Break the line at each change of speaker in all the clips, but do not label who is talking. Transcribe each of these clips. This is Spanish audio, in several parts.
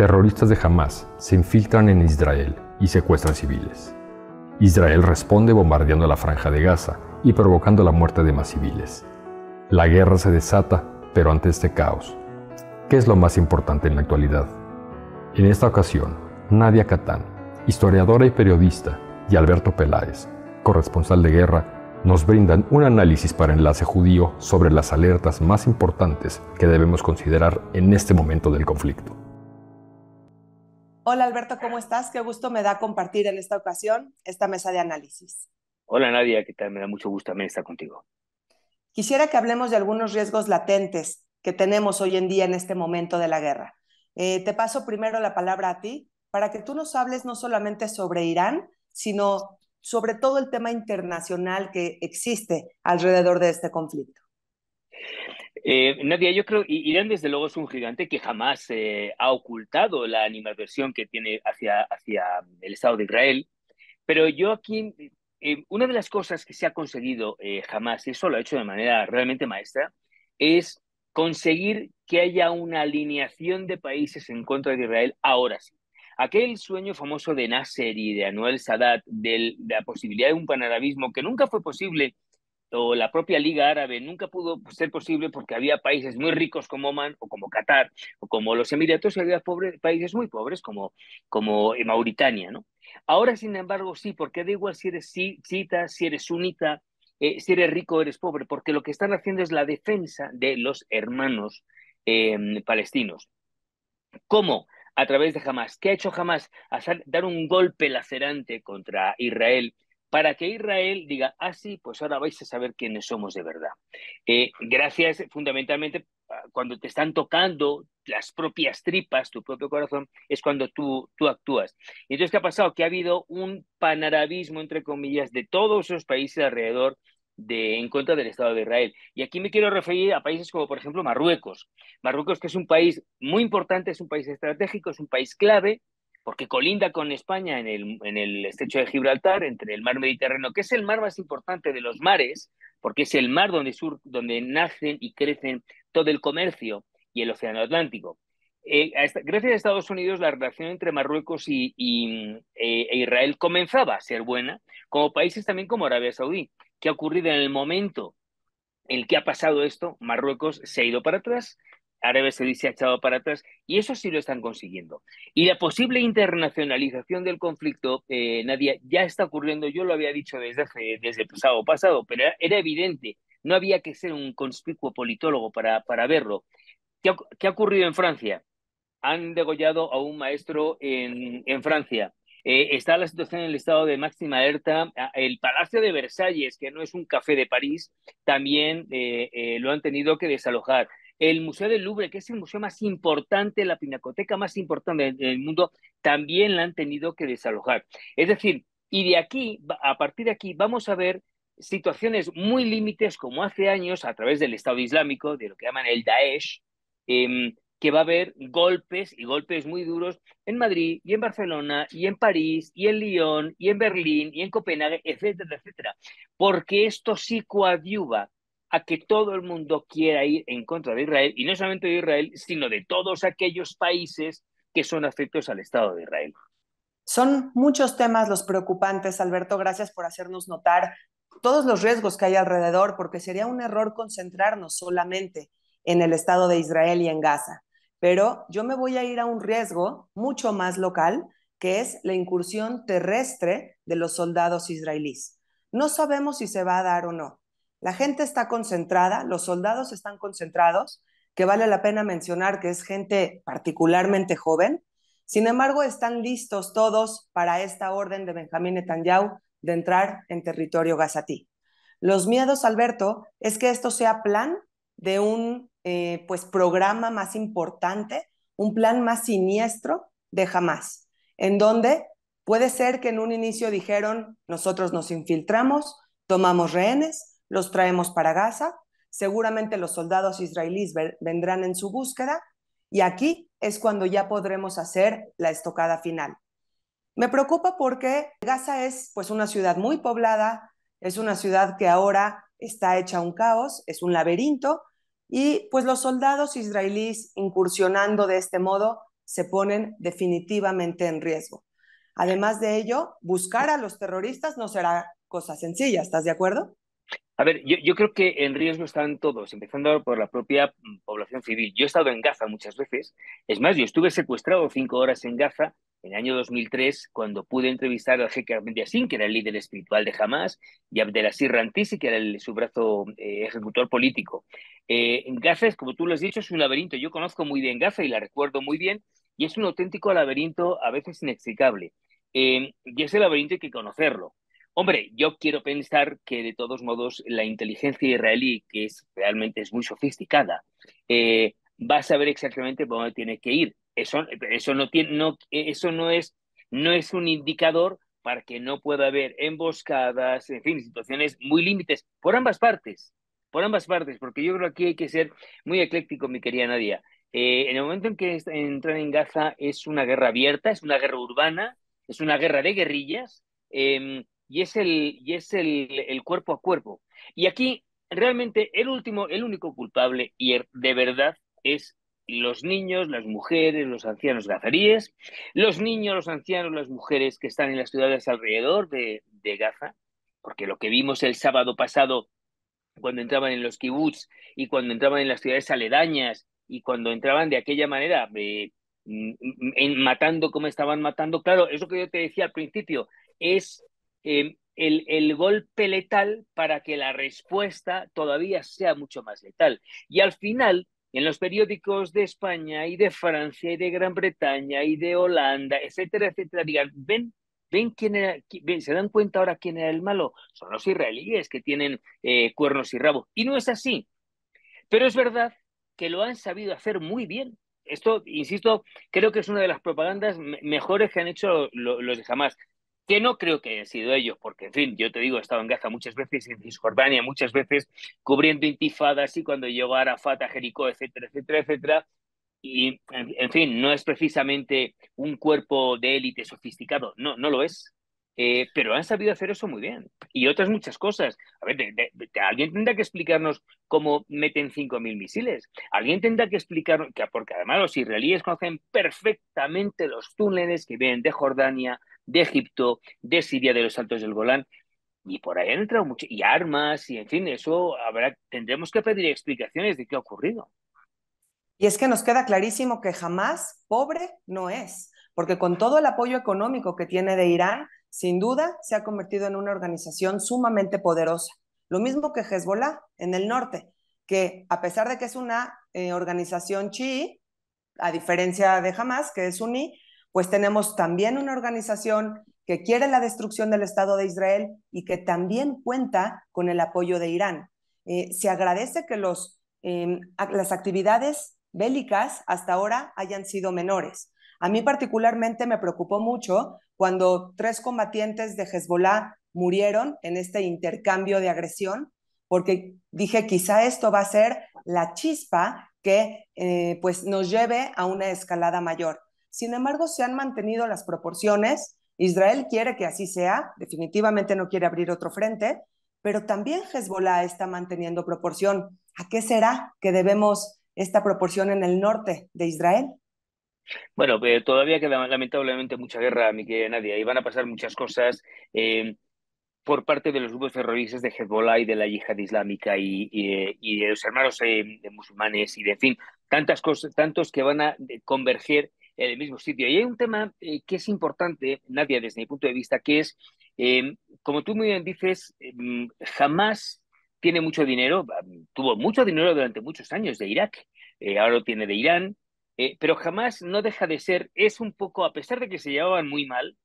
terroristas de Hamas se infiltran en Israel y secuestran civiles. Israel responde bombardeando la franja de Gaza y provocando la muerte de más civiles. La guerra se desata, pero ante este caos, ¿qué es lo más importante en la actualidad? En esta ocasión, Nadia Catán, historiadora y periodista, y Alberto Peláez, corresponsal de guerra, nos brindan un análisis para Enlace Judío sobre las alertas más importantes que debemos considerar en este momento del conflicto.
Hola Alberto, ¿cómo estás? Qué gusto me da compartir en esta ocasión esta mesa de análisis.
Hola Nadia, ¿qué tal? Me da mucho gusto también estar contigo.
Quisiera que hablemos de algunos riesgos latentes que tenemos hoy en día en este momento de la guerra. Eh, te paso primero la palabra a ti para que tú nos hables no solamente sobre Irán, sino sobre todo el tema internacional que existe alrededor de este conflicto.
Eh, Nadia, yo creo Irán desde luego es un gigante que jamás eh, ha ocultado la animadversión que tiene hacia, hacia el Estado de Israel, pero yo aquí, eh, una de las cosas que se ha conseguido jamás, y eso lo ha hecho de manera realmente maestra, es conseguir que haya una alineación de países en contra de Israel ahora sí. Aquel sueño famoso de Nasser y de Anwar Sadat de la posibilidad de un panarabismo que nunca fue posible o la propia Liga Árabe nunca pudo ser posible porque había países muy ricos como Oman o como Qatar o como los Emiratos y había países muy pobres como, como Mauritania, ¿no? Ahora, sin embargo, sí, porque da igual si eres chiita, si eres sunita, eh, si eres rico o eres pobre, porque lo que están haciendo es la defensa de los hermanos em, palestinos. ¿Cómo? A través de Hamas. ¿Qué ha hecho Hamas? Dar un golpe lacerante contra Israel para que Israel diga, ah, sí, pues ahora vais a saber quiénes somos de verdad. Eh, gracias fundamentalmente cuando te están tocando las propias tripas, tu propio corazón, es cuando tú, tú actúas. Y entonces, ¿qué ha pasado? Que ha habido un panarabismo, entre comillas, de todos esos países alrededor de, en contra del Estado de Israel. Y aquí me quiero referir a países como, por ejemplo, Marruecos. Marruecos, que es un país muy importante, es un país estratégico, es un país clave, porque colinda con España en el, en el estrecho de Gibraltar, entre el mar Mediterráneo, que es el mar más importante de los mares, porque es el mar donde, sur, donde nacen y crecen todo el comercio y el Océano Atlántico. Eh, gracias a Estados Unidos, la relación entre Marruecos y, eh, e Israel comenzaba a ser buena, como países también como Arabia Saudí. ¿Qué ha ocurrido en el momento en el que ha pasado esto? Marruecos se ha ido para atrás Arabia Saudí se ha echado para atrás y eso sí lo están consiguiendo. Y la posible internacionalización del conflicto, eh, Nadia, ya está ocurriendo, yo lo había dicho desde, desde el pasado pasado, pero era, evidente, no había que ser un conspicuo politólogo para, para verlo. ¿Qué ha, ocurrido en Francia? Han degollado a un maestro en, en Francia. Eh, está la situación en el estado de máxima alerta. El Palacio de Versalles, que no es un café de París, también eh, lo han tenido que desalojar el Museo del Louvre, que es el museo más importante, la pinacoteca más importante del mundo, también la han tenido que desalojar. Es decir, y de aquí, a partir de aquí, vamos a ver situaciones muy límites, como hace años, a través del Estado Islámico, de lo que llaman el Daesh, em, que va a haber golpes y golpes muy duros en Madrid y en Barcelona y en París y en Lyon y en Berlín y en Copenhague, etcétera, etcétera. Porque esto sí coadyuva a que todo el mundo quiera ir en contra de Israel, y no solamente de Israel, sino de todos aquellos países que son afectos al Estado de Israel.
Son muchos temas los preocupantes, Alberto. Gracias por hacernos notar todos los riesgos que hay alrededor, porque sería un error concentrarnos solamente en el Estado de Israel y en Gaza. Pero yo me voy a ir a un riesgo mucho más local, que es la incursión terrestre de los soldados israelíes. No sabemos si se va a dar o no. La gente está concentrada, los soldados están concentrados, que vale la pena mencionar que es gente particularmente joven. Sin embargo, están listos todos para esta orden de Benjamín Netanyahu de entrar en territorio gazatí. Los miedos, Alberto, es que esto sea plan de un eh, pues, programa más importante, un plan más siniestro de jamás, en donde puede ser que en un inicio dijeron, nosotros nos infiltramos, tomamos rehenes, los traemos para Gaza, seguramente los soldados israelíes vendrán en su búsqueda y aquí es cuando ya podremos hacer la estocada final. Me preocupa porque Gaza es pues una ciudad muy poblada, es una ciudad que ahora está hecha un caos, es un laberinto y pues los soldados israelíes incursionando de este modo se ponen definitivamente en riesgo. Además de ello, buscar a los terroristas no será cosa sencilla, ¿estás de acuerdo?
A ver, yo, creo que en riesgo están todos, empezando por la propia mm, población civil. Yo he estado en Gaza muchas veces. Es más, yo estuve secuestrado cinco horas en Gaza en el año 2003 cuando pude entrevistar al jeque Ahmed Yassin, que era el líder espiritual de Hamas, y Abdelaziz Rantisi, que era el, su brazo eh, ejecutor político. Eh, Gaza, es, como tú lo has dicho, es un laberinto. Yo conozco muy bien Gaza y la recuerdo muy bien, y es un auténtico laberinto a veces inextricable. Eh, y ese laberinto hay que conocerlo. Hombre, yo quiero pensar que de todos modos la inteligencia israelí, que es realmente es muy sofisticada, eh, va a saber exactamente por dónde tiene que ir. Eso, eso, no, tiene, eso no, es, no es un indicador para que no pueda haber emboscadas, en fin, situaciones muy límites por ambas partes, por ambas partes, porque yo creo que aquí hay que ser muy ecléctico, mi querida Nadia. Eh, en el momento en que entran en Gaza es una guerra abierta, es una guerra urbana, es una guerra de guerrillas. Em, y es el, y es el, el cuerpo a cuerpo. Y aquí realmente el último, el único culpable y de verdad es los niños, las mujeres, los ancianos gazaríes, los niños, los ancianos, las mujeres que están en las ciudades alrededor de, de Gaza, porque lo que vimos el sábado pasado cuando entraban en los kibbutz y cuando entraban en las ciudades aledañas y cuando entraban de aquella manera, eh, en, matando como estaban matando, claro, eso que yo te decía al principio, es Em, el, golpe letal para que la respuesta todavía sea mucho más letal. Y al final, en los periódicos de España y de Francia y de Gran Bretaña y de Holanda, etcétera, etcétera, digan, ven, ven quién era, se dan cuenta ahora quién era el malo. Son los israelíes que tienen eh, cuernos y rabos. Y no es así. Pero es verdad que lo han sabido hacer muy bien. Esto, insisto, creo que es una de las propagandas mejores que han hecho los de Hamas que no creo que hayan sido ellos, porque, en fin, yo te digo, he estado en Gaza muchas veces, en Cisjordania muchas veces, cubriendo intifadas y cuando llegó Arafat, a Jericó, etcétera, etcétera, etcétera, y, en, fin, no es precisamente un cuerpo de élite sofisticado, no, no lo es. Eh, pero han sabido hacer eso muy bien. Y otras muchas cosas. A ver, alguien tendrá que explicarnos cómo meten 5.000 misiles. Alguien tendrá que explicarnos, que, porque además los israelíes conocen perfectamente los túneles que vienen de Jordania, de Egipto, de Siria, de los Altos del Golán, y por ahí han entrado mucho, y armas, y en fin, eso habrá, tendremos que pedir explicaciones de qué ha ocurrido.
Y es que nos queda clarísimo que jamás pobre no es, porque con todo el apoyo económico que tiene de Irán, sin duda se ha convertido en una organización sumamente poderosa. Lo mismo que Hezbollah en el norte, que a pesar de que es una eh, organización chií, a diferencia de Hamas, que es suní, pues tenemos también una organización que quiere la destrucción del Estado de Israel y que también cuenta con el apoyo de Irán. Eh, se agradece que los, em, las actividades bélicas hasta ahora hayan sido menores. A mí particularmente me preocupó mucho cuando tres combatientes de Hezbollah murieron en este intercambio de agresión, porque dije, quizá esto va a ser la chispa que eh, pues nos lleve a una escalada mayor. Sin embargo, se han mantenido las proporciones. Israel quiere que así sea, definitivamente no quiere abrir otro frente, pero también Hezbollah está manteniendo proporción. ¿A qué será que debemos esta proporción en el norte de Israel?
Bueno, eh, todavía queda lamentablemente mucha guerra, mi querida Nadia, y van a pasar muchas cosas eh, por parte de los grupos terroristas de Hezbollah y de la yihad islámica y, de los hermanos eh, musulmanes y de, fin, tantas cosas, tantos que van a converger en el mismo sitio. Y hay un tema eh, que es importante, Nadia, desde mi punto de vista, que es, em, como tú muy bien dices, em, jamás tiene mucho dinero, tuvo mucho dinero durante muchos años de Irak, eh, ahora lo tiene de Irán, eh, pero jamás no deja de ser, es un poco, a pesar de que se llevaban muy mal,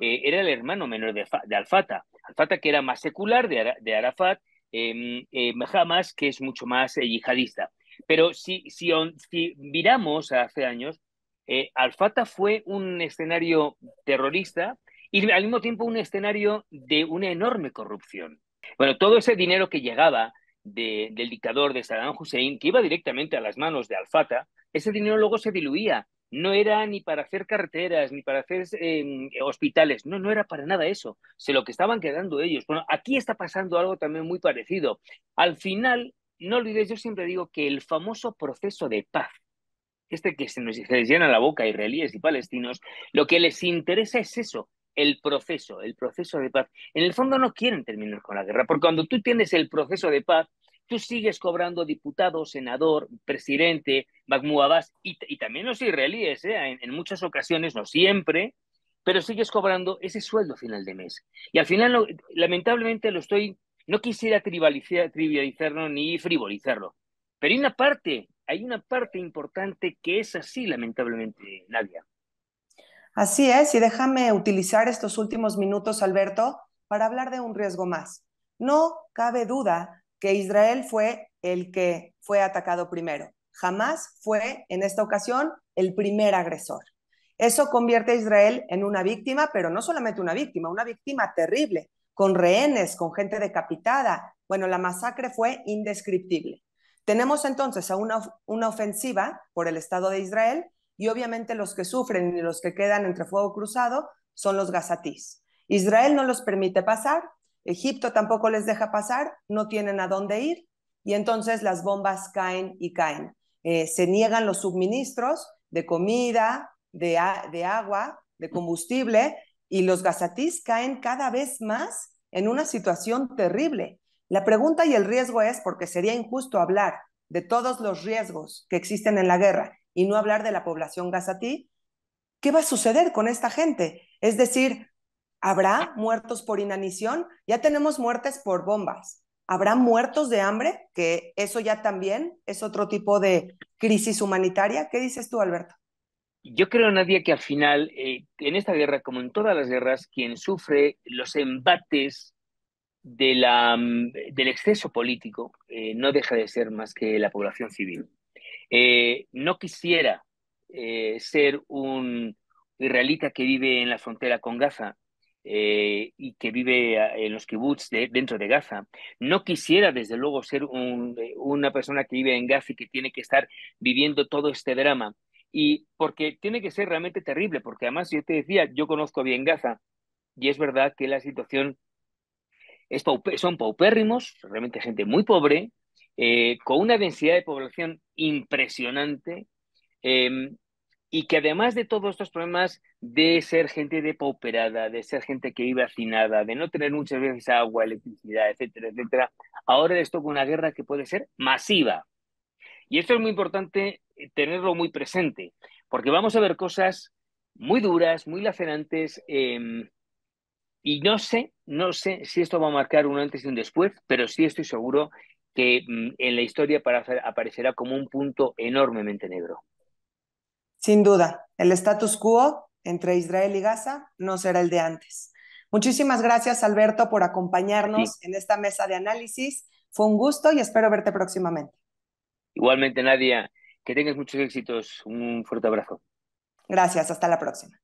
era el hermano menor de, de Al-Fatah. Al-Fatah que era más secular de, de Arafat, em, jamás que es mucho más yihadista. Pero si, si, si miramos hace años, eh, Al-Fatah fue un escenario terrorista y al mismo tiempo un escenario de una enorme corrupción. Bueno, todo ese dinero que llegaba del dictador de Saddam Hussein, que iba directamente a las manos de Al-Fatah, ese dinero luego se diluía. No era ni para hacer carreteras, ni para hacer em, hospitales, no, no era para nada eso. Se lo que estaban quedando ellos. Bueno, aquí está pasando algo también muy parecido. Al final, no olvides, yo siempre digo que el famoso proceso de paz este que se, nos, se llena la boca a israelíes y palestinos, lo que les interesa es eso, el proceso, el proceso de paz. En el fondo no quieren terminar con la guerra, porque cuando tú tienes el proceso de paz, tú sigues cobrando diputado, senador, presidente, Mahmoud Abbas, y, y también los israelíes, ¿eh? en, muchas ocasiones, no siempre, pero sigues cobrando ese sueldo final de mes. Y al final, lamentablemente, lo estoy, no quisiera trivializar, trivializarlo ni frivolizarlo, pero hay una parte, hay una parte importante que es así, lamentablemente, Nadia.
Así es, y déjame utilizar estos últimos minutos, Alberto, para hablar de un riesgo más. No cabe duda que Israel fue el que fue atacado primero. Jamás fue, en esta ocasión, el primer agresor. Eso convierte a Israel en una víctima, pero no solamente una víctima, una víctima terrible, con rehenes, con gente decapitada. Bueno, la masacre fue indescriptible. Tenemos entonces a una, ofensiva por el Estado de Israel y obviamente los que sufren y los que quedan entre fuego cruzado son los gazatís. Israel no los permite pasar, Egipto tampoco les deja pasar, no tienen a dónde ir y entonces las bombas caen y caen. Eh, se niegan los suministros de comida, de, de agua, de combustible y los gazatís caen cada vez más en una situación terrible. La pregunta y el riesgo es, porque sería injusto hablar de todos los riesgos que existen en la guerra y no hablar de la población gazatí, ¿qué va a suceder con esta gente? Es decir, ¿habrá muertos por inanición? Ya tenemos muertes por bombas. ¿Habrá muertos de hambre? Que eso ya también es otro tipo de crisis humanitaria. ¿Qué dices tú, Alberto?
Yo creo, Nadia, que al final, eh, en esta guerra, como en todas las guerras, quien sufre los embates la, del exceso político eh, no deja de ser más que la población civil. Eh, no quisiera eh, ser un israelita que vive en la frontera con Gaza y que vive en los kibbutz de, dentro de Gaza. No quisiera, desde luego, ser un, una persona que vive en Gaza y que tiene que estar viviendo todo este drama. Y porque tiene que ser realmente terrible, porque además yo te decía, yo conozco bien Gaza y es verdad que la situación es son paupérrimos, realmente gente muy pobre, eh, con una densidad de población impresionante eh, y que además de todos estos problemas de ser gente depauperada, de ser gente que vive hacinada, de no tener muchas veces agua, electricidad, etcétera, etcétera, ahora les toca una guerra que puede ser masiva. Y esto es muy importante eh, tenerlo muy presente, porque vamos a ver cosas muy duras, muy lacerantes, eh, y no sé, no sé si esto va a marcar un antes y un después, pero sí estoy seguro que mm, en la historia aparecerá como un punto enormemente negro.
Sin duda, el status quo entre Israel y Gaza no será el de antes. Muchísimas gracias, Alberto, por acompañarnos en esta mesa de análisis. Fue un gusto y espero verte próximamente.
Igualmente, Nadia, que tengas muchos éxitos. Un fuerte abrazo.
Gracias, hasta la próxima.